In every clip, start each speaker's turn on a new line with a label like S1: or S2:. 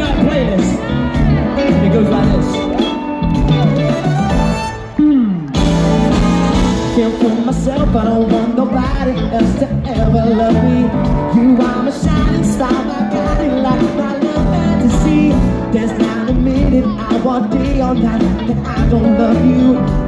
S1: in our playlist. It goes like this. Hmm. Can't fool myself, I don't want nobody else to ever love me. You are my shining star, my guiding light. my love fantasy. There's not a minute I want day or night that I don't love you.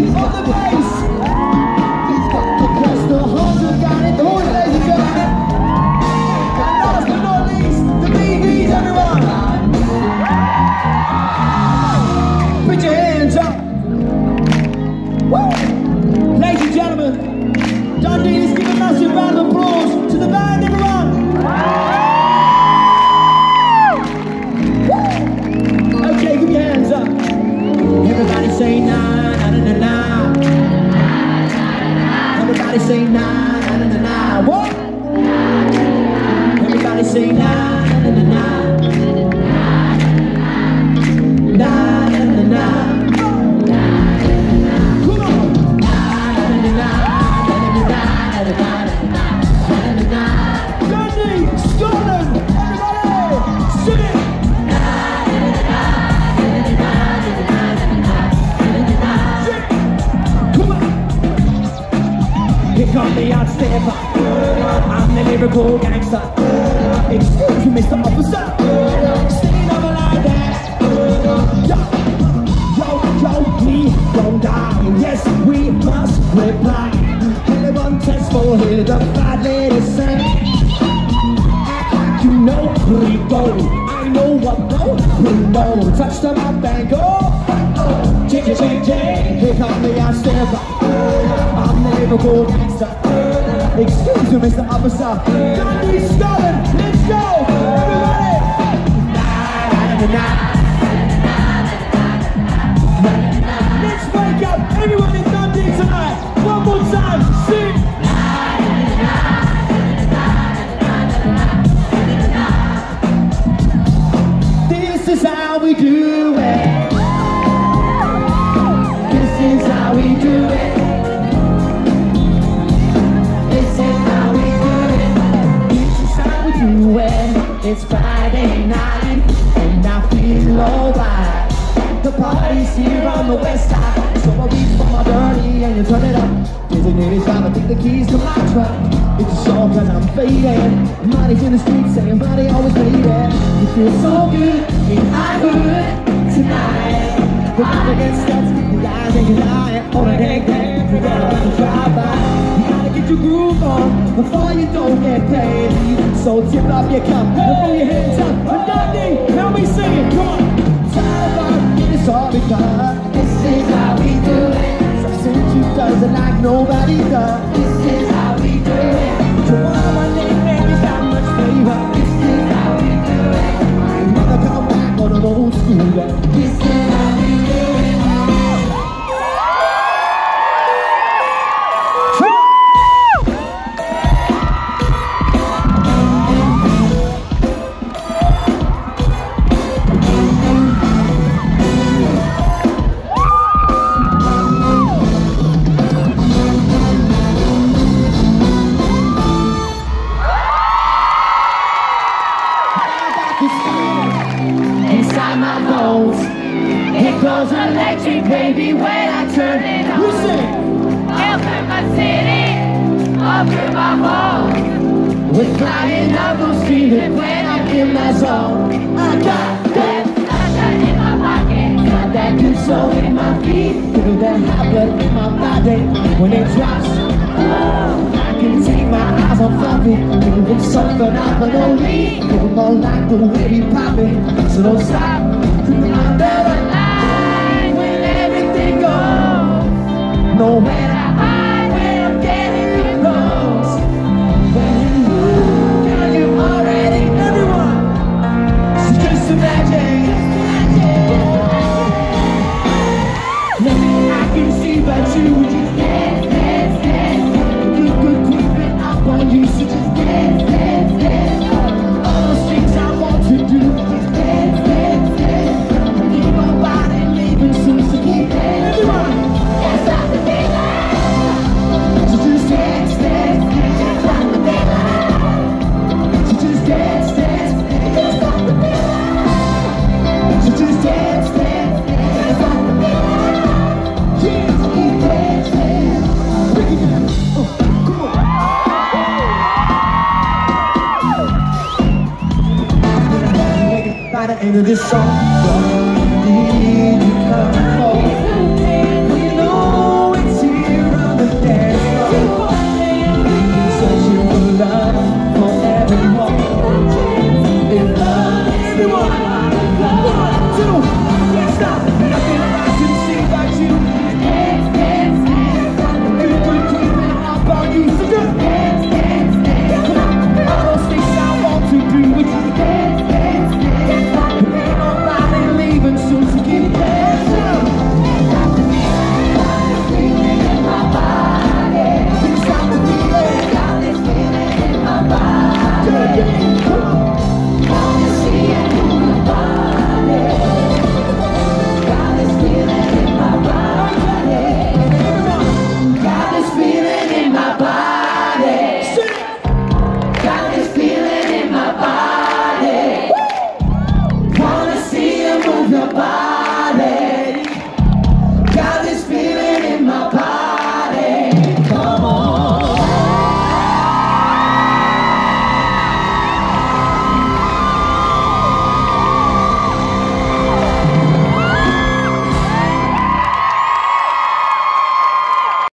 S1: City. Say na na na na na na na na I'm the lyrical gangster Excuse me, Mr. Officer. Singing over like that. Yo, yo, yo, we don't die. Yes, we must reply. Anyone test for here, the bad lady sang. You know we go. I know what go. We know. Touch them up and go. J J Here come the I'm the lyrical gangster. Excuse me, Mr. Officer. Got me stolen. and not The party's here on the west side. So I reach for my dirty and you turn it up. Designated driver, take the keys to my truck. It's a show cause I'm fading. Money's in the streets saying money always waiting. You feel so good in my hood tonight. The body gets stuck, the eyes ain't lying. On a gang gang, forget about the drive-by. You gotta get your groove on before you don't get paid. So tip up your cup and throw your hands up. And Dundee, help me sing it, come on. Time it's all because this is how we do it. Since you does it like nobody does. This is how we do it. So why my much? This is how we do it. Ain't never come back on an old school. This is
S2: home.
S1: we're flying up those feeling when I'm in my zone. I got that,
S2: Sunshine in my pocket.
S1: got that good soul in my feet. Feel that hot blood in my body when it drops. Oh, I can take my eyes off of it. Moving so phenomenally. Moving more like the way we pop it. So don't stop. Under the this song,